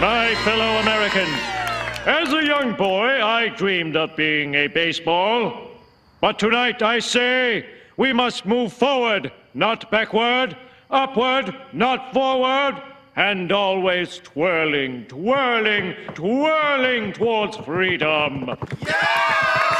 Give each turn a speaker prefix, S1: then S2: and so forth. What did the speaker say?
S1: My fellow Americans, as a young boy, I dreamed of being a baseball. But tonight I say we must move forward, not backward, upward, not forward, and always twirling, twirling, twirling towards freedom.
S2: Yeah!